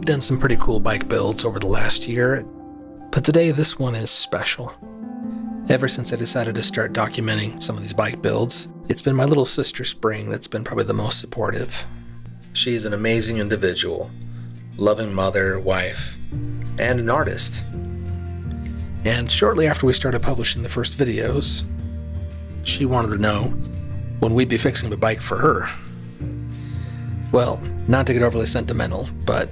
We've done some pretty cool bike builds over the last year, but today this one is special. Ever since I decided to start documenting some of these bike builds, it's been my little sister Spring that's been probably the most supportive. She's an amazing individual, loving mother, wife, and an artist. And shortly after we started publishing the first videos, she wanted to know when we'd be fixing the bike for her. Well, not to get overly sentimental, but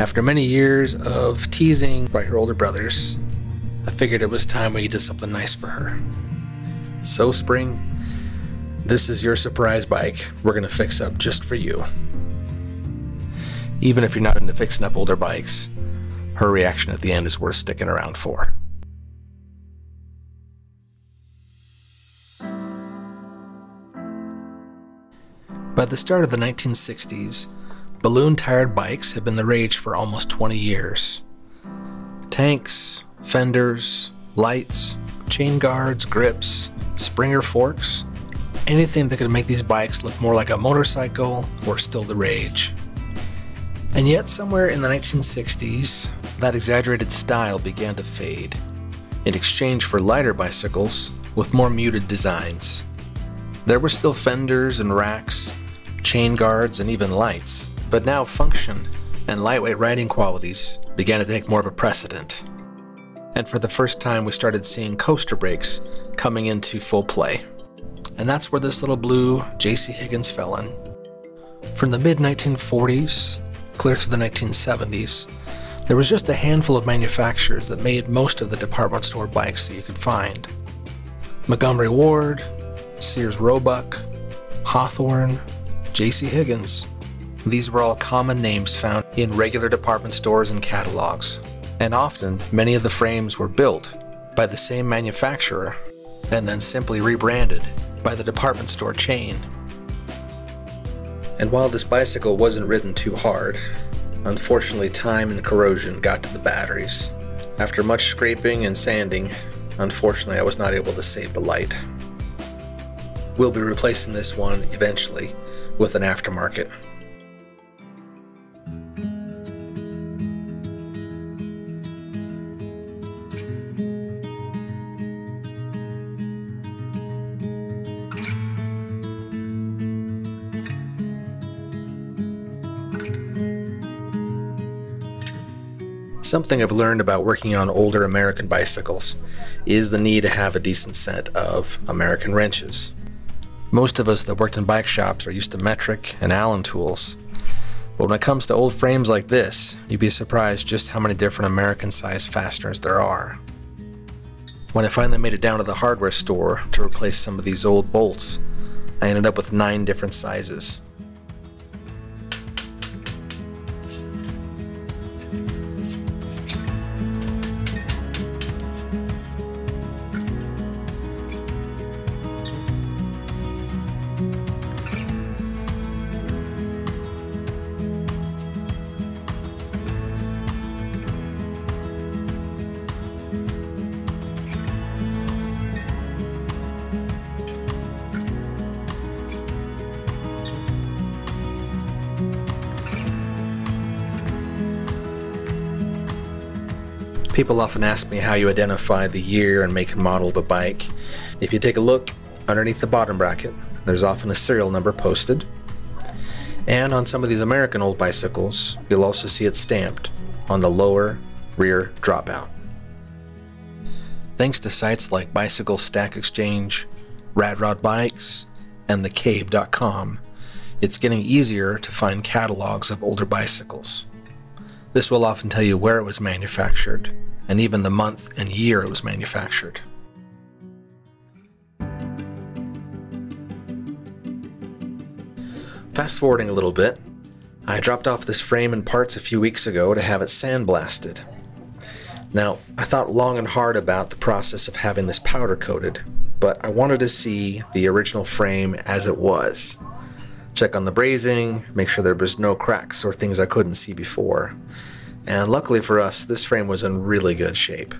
after many years of teasing by her older brothers, I figured it was time we did something nice for her. So, Spring, this is your surprise bike we're going to fix up just for you. Even if you're not into fixing up older bikes, her reaction at the end is worth sticking around for. By the start of the 1960s, balloon tired bikes had been the rage for almost 20 years. Tanks, fenders, lights, chain guards, grips, Springer forks, anything that could make these bikes look more like a motorcycle were still the rage. And yet, somewhere in the 1960s, that exaggerated style began to fade in exchange for lighter bicycles with more muted designs. There were still fenders and racks, chain guards, and even lights, but now function and lightweight riding qualities began to take more of a precedent. And for the first time, we started seeing coaster brakes coming into full play. And that's where this little blue JC Higgins fell in. From the mid 1940s, clear through the 1970s, there was just a handful of manufacturers that made most of the department store bikes that you could find. Montgomery Ward, Sears Roebuck, Hawthorne, J.C. Higgins. These were all common names found in regular department stores and catalogs, and often many of the frames were built by the same manufacturer and then simply rebranded by the department store chain. And while this bicycle wasn't ridden too hard, unfortunately time and corrosion got to the batteries. After much scraping and sanding, unfortunately I was not able to save the light. We'll be replacing this one eventually with an aftermarket. Something I've learned about working on older American bicycles is the need to have a decent set of American wrenches. Most of us that worked in bike shops are used to metric and Allen tools. But when it comes to old frames like this, you'd be surprised just how many different American sized fasteners there are. When I finally made it down to the hardware store to replace some of these old bolts, I ended up with nine different sizes. People often ask me how you identify the year and make and model of a bike. If you take a look underneath the bottom bracket, there's often a serial number posted. And on some of these American old bicycles, you'll also see it stamped on the lower rear dropout. Thanks to sites like Bicycle Stack Exchange, Rat Rod Bikes, and thecabe.com, it's getting easier to find catalogs of older bicycles. This will often tell you where it was manufactured, and even the month and year it was manufactured. Fast forwarding a little bit, I dropped off this frame and parts a few weeks ago to have it sandblasted. Now, I thought long and hard about the process of having this powder coated, but I wanted to see the original frame as it was. Check on the brazing, make sure there was no cracks or things I couldn't see before and luckily for us, this frame was in really good shape.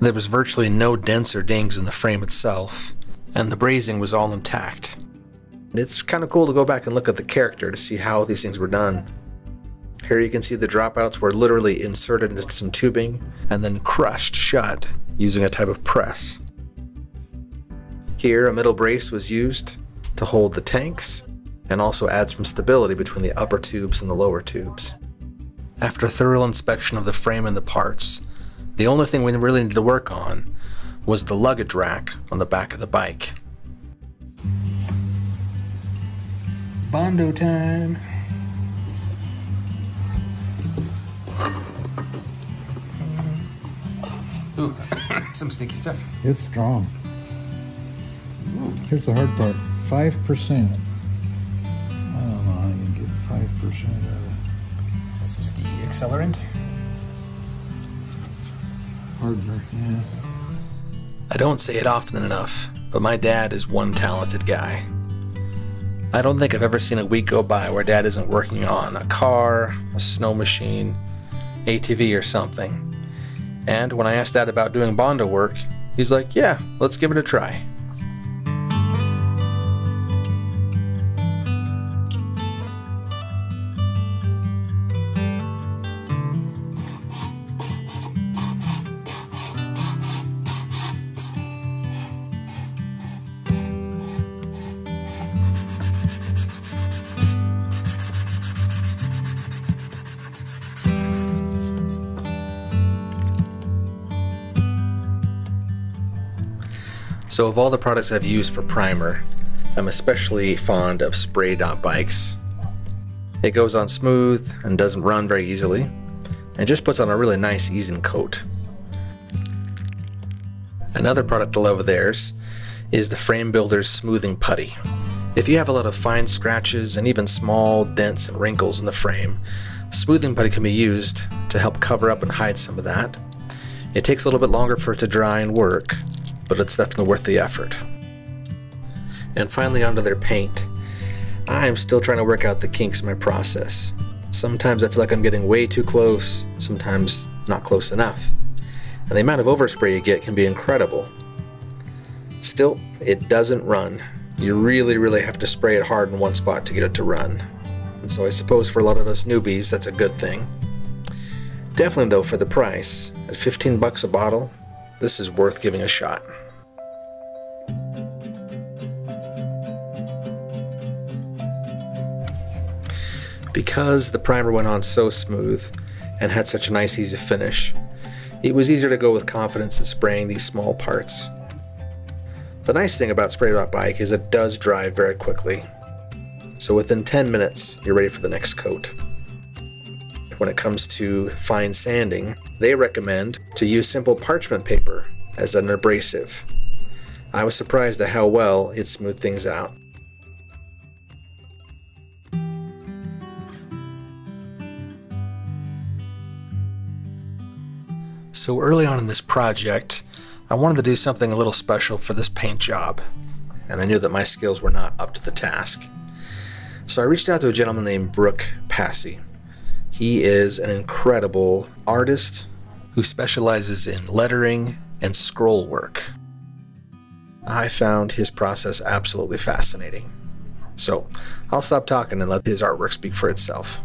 There was virtually no dents or dings in the frame itself, and the brazing was all intact. It's kind of cool to go back and look at the character to see how these things were done. Here you can see the dropouts were literally inserted into some tubing and then crushed shut using a type of press. Here a middle brace was used to hold the tanks and also adds some stability between the upper tubes and the lower tubes. After thorough inspection of the frame and the parts, the only thing we really needed to work on was the luggage rack on the back of the bike. Bondo time! Ooh, some sticky stuff. It's strong. Here's the hard part 5%. Accelerant. hardware. Yeah. I don't say it often enough, but my dad is one talented guy. I don't think I've ever seen a week go by where dad isn't working on a car, a snow machine, ATV, or something. And when I asked dad about doing Bondo work, he's like, yeah, let's give it a try. So, of all the products I've used for primer, I'm especially fond of Spray Dot bikes. It goes on smooth and doesn't run very easily, and just puts on a really nice easing coat. Another product I love of theirs is the Frame Builder's Smoothing Putty. If you have a lot of fine scratches and even small dents and wrinkles in the frame, smoothing putty can be used to help cover up and hide some of that. It takes a little bit longer for it to dry and work, but it's definitely worth the effort. And finally, onto their paint. I am still trying to work out the kinks in my process. Sometimes I feel like I'm getting way too close, sometimes not close enough. And the amount of overspray you get can be incredible. Still, it doesn't run. You really, really have to spray it hard in one spot to get it to run. And so I suppose for a lot of us newbies, that's a good thing. Definitely though, for the price, at 15 bucks a bottle, this is worth giving a shot. Because the primer went on so smooth and had such a nice easy finish, it was easier to go with confidence in spraying these small parts. The nice thing about Spray Dot Bike is it does dry very quickly. So within 10 minutes, you're ready for the next coat. When it comes to fine sanding, they recommend to use simple parchment paper as an abrasive. I was surprised at how well it smoothed things out. So early on in this project, I wanted to do something a little special for this paint job, and I knew that my skills were not up to the task. So I reached out to a gentleman named Brooke Passey. He is an incredible artist who specializes in lettering and scroll work. I found his process absolutely fascinating. So I'll stop talking and let his artwork speak for itself.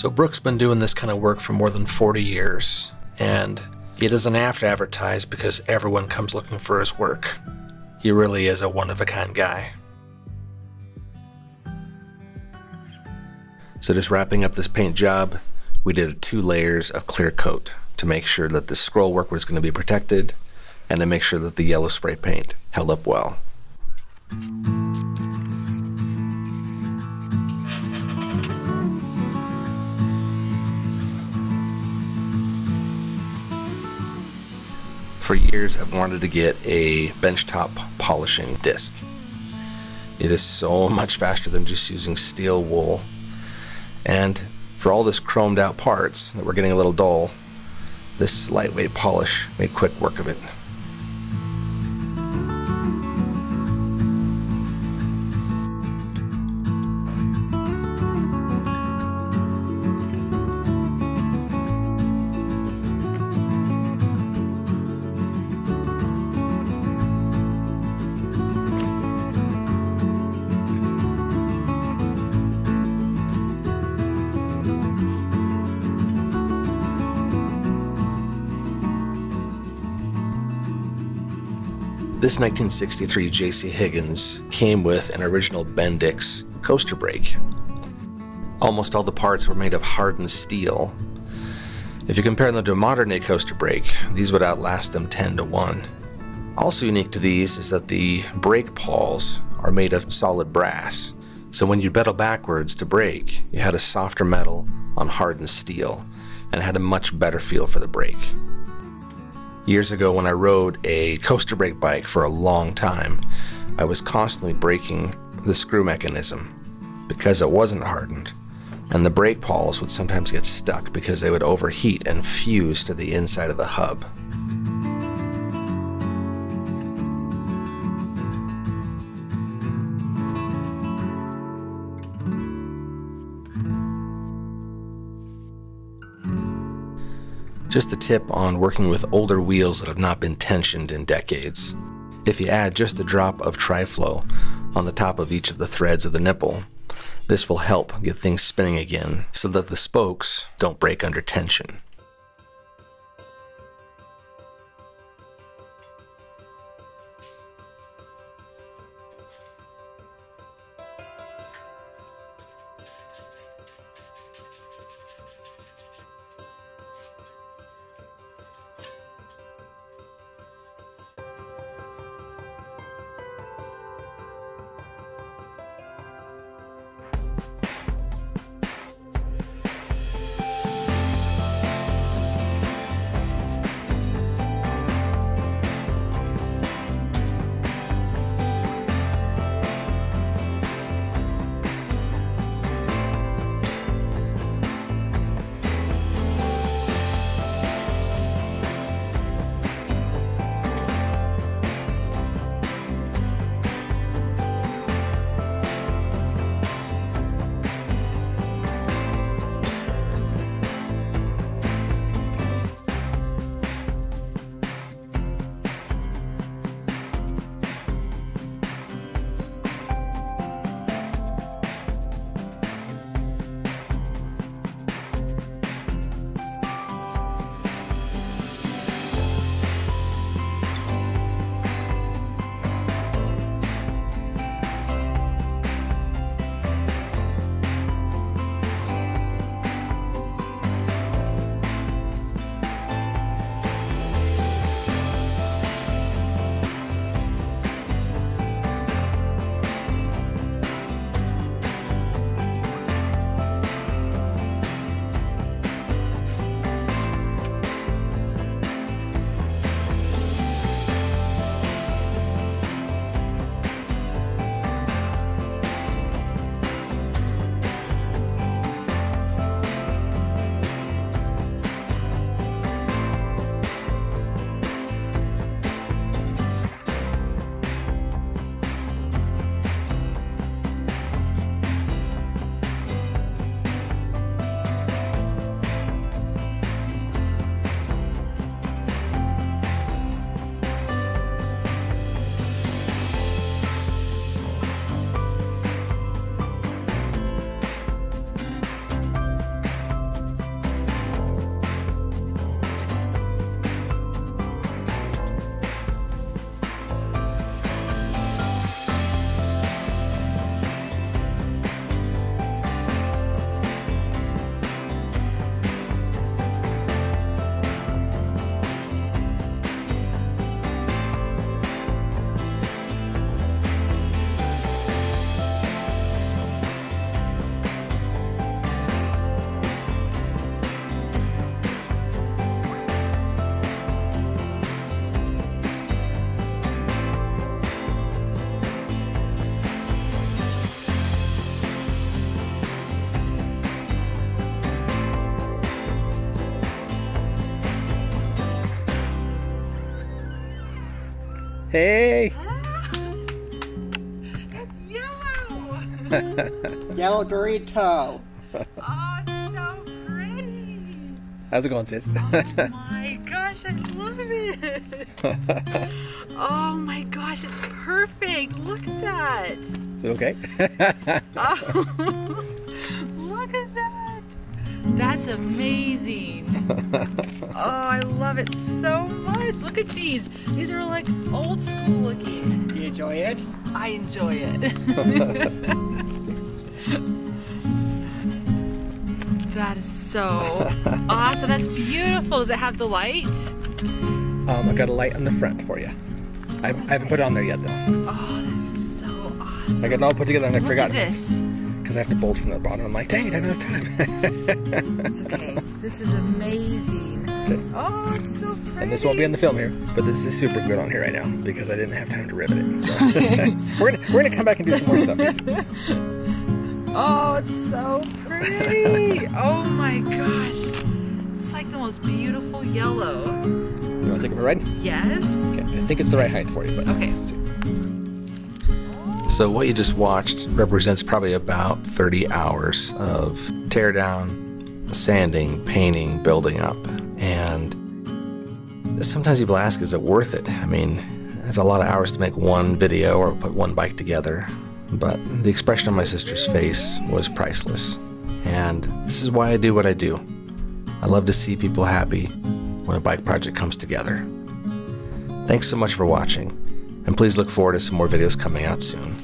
So Brooke's been doing this kind of work for more than 40 years, and he doesn't have to advertise because everyone comes looking for his work. He really is a one of a kind guy. So just wrapping up this paint job, we did two layers of clear coat to make sure that the scroll work was going to be protected and to make sure that the yellow spray paint held up well. For years I've wanted to get a benchtop polishing disc. It is so much faster than just using steel wool and for all this chromed out parts that were getting a little dull, this lightweight polish made quick work of it. This 1963 JC Higgins came with an original Bendix coaster brake. Almost all the parts were made of hardened steel. If you compare them to a modern day coaster brake, these would outlast them 10 to 1. Also unique to these is that the brake pawls are made of solid brass. So when you pedal backwards to brake, you had a softer metal on hardened steel and had a much better feel for the brake years ago when I rode a coaster brake bike for a long time, I was constantly braking the screw mechanism because it wasn't hardened. And the brake pawls would sometimes get stuck because they would overheat and fuse to the inside of the hub. Just a tip on working with older wheels that have not been tensioned in decades. If you add just a drop of Tri-Flow on the top of each of the threads of the nipple, this will help get things spinning again so that the spokes don't break under tension. Hey! Ah, it's yellow. Yellow Dorito. Oh, it's so pretty. How's it going, sis? Oh my gosh, I love it. Oh my gosh, it's perfect. Look at that. Is it okay? Oh, look at that. That's amazing. Oh, I love it so much. Look at these. These are like old school looking. Do you enjoy it? I enjoy it. that is so awesome. That's beautiful. Does it have the light? um, I got a light on the front for you. I, I haven't put it on there yet, though. Oh, this is so awesome. I got it all put together and I Look forgot at this. Because I have to bolt from the bottom. I'm like, dang it, I don't have time. It's okay. This is amazing. Okay. Oh, it's so pretty. and this won't be in the film here, but this is super good on here right now because I didn't have time to rivet it. So we're gonna we're gonna come back and do some more stuff. Oh, it's so pretty. oh my gosh. It's like the most beautiful yellow. You want to take it for a ride? Yes? Okay, I think it's the right height for you, but Okay. So what you just watched represents probably about 30 hours of teardown, sanding, painting, building up, and sometimes people ask, is it worth it? I mean, it's a lot of hours to make one video or put one bike together, but the expression on my sister's face was priceless, and this is why I do what I do. I love to see people happy when a bike project comes together. Thanks so much for watching, and please look forward to some more videos coming out soon.